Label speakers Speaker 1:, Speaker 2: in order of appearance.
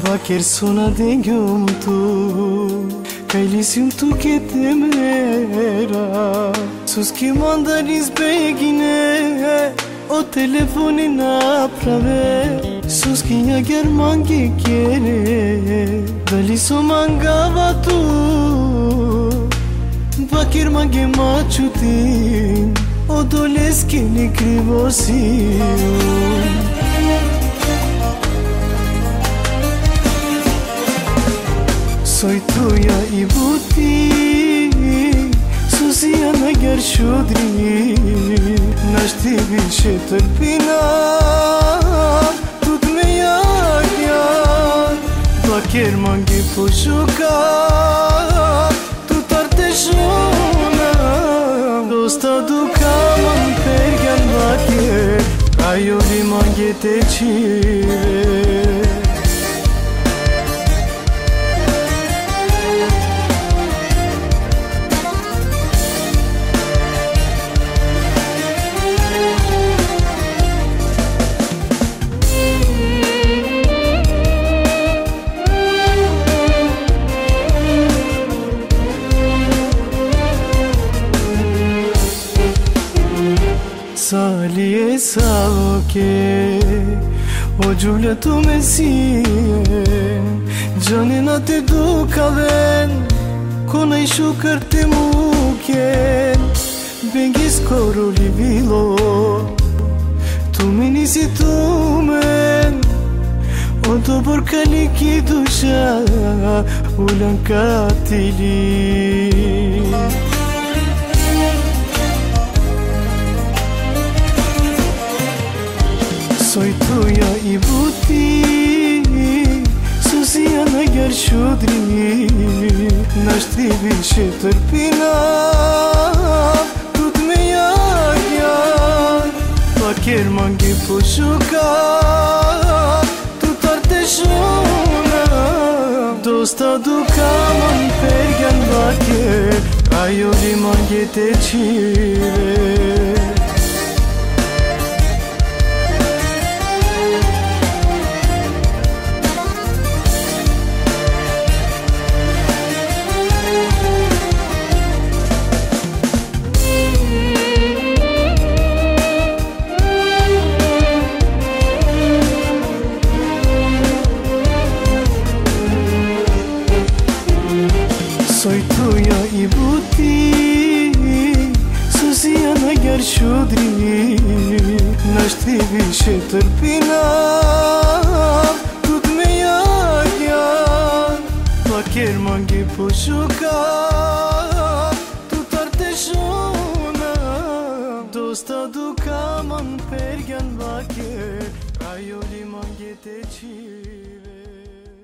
Speaker 1: Vacher sonadinho tu Kailisim tu que temera Sus que mandaris begine O telefonina prave Sus que nha german que quiere Beliso mangava tu Vacher mange machutin O doles que ne crivosio i buti Suzia në gjerë qudri Në shtibi që të pina Tut me jak jak Pa kjerë më po shuka Tut arte Dosta duka më në pergjan vakje Ajo vi më ngi te qire sa oke O gjullë të me si Gjënin atë du ka ven Ko në i shukër të muke Bëngis koru li vilo Tu meni nisi të men O të burka një ki dusha Ulan ka t'ilin Soj toja jo i buti Suzia në gjerë qudri Në shtribi që tërpina Tut me jakja Par kjerë më po shuka Tut arte shuna Dosta sta duka më në pergjan bakje Ajo di më nge të buti Suzija na Gershudri Naš ti više trpina Kud me jagja Pa kjer mangi pošuka Tutar te šuna Dosta duka man pergen vake Ajoli mangi te